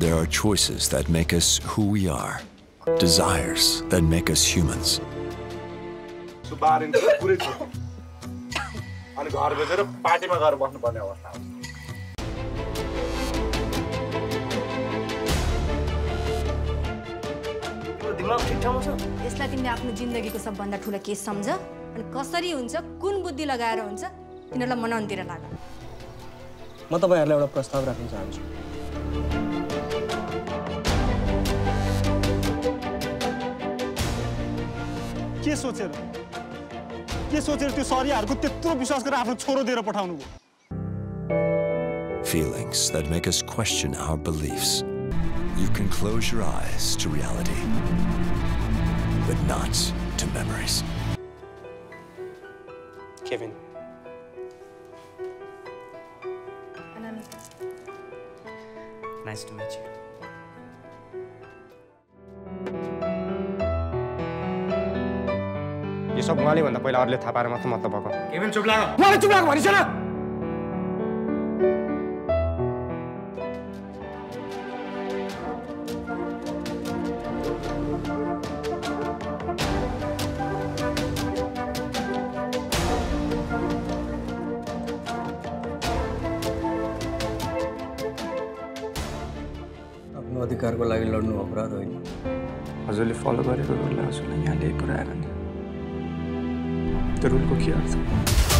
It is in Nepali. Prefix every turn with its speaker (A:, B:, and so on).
A: There are choices that make us who we are, desires that make us humans.
B: यसलाई तिमीले आफ्नो जिन्दगीको सबभन्दा ठुलो केस सम्झ अनि कसरी हुन्छ कुन बुद्धि लगाएर हुन्छ तिनीहरूलाई मनाउनुतिर लाग
C: म तपाईँहरूलाई एउटा प्रस्ताव राख्न चाहन्छु
D: के सोचेर के सोचेर त्यो सरियाहरूको त्यत्रो विश्वास गरेर आफ्नो छोरो दिएर पठाउनु भयो
A: Feelings that make us question our beliefs. You can close your eyes to reality, but not to memories.
C: Kevin nice to meet you
E: यो सब उहाँले भन्दा पहिला अरूले थाहा पाएर मात्र मतलब भएको।
F: केभिन चुप
E: उहाँले चुप
C: अधिकारको लागि लड्नु अपराध होइन।
G: हजुरले फलो गरेको रुललाई हजुरलाई यहाँ ल्याइ पुऱ्याएर नि तरुण को किया। था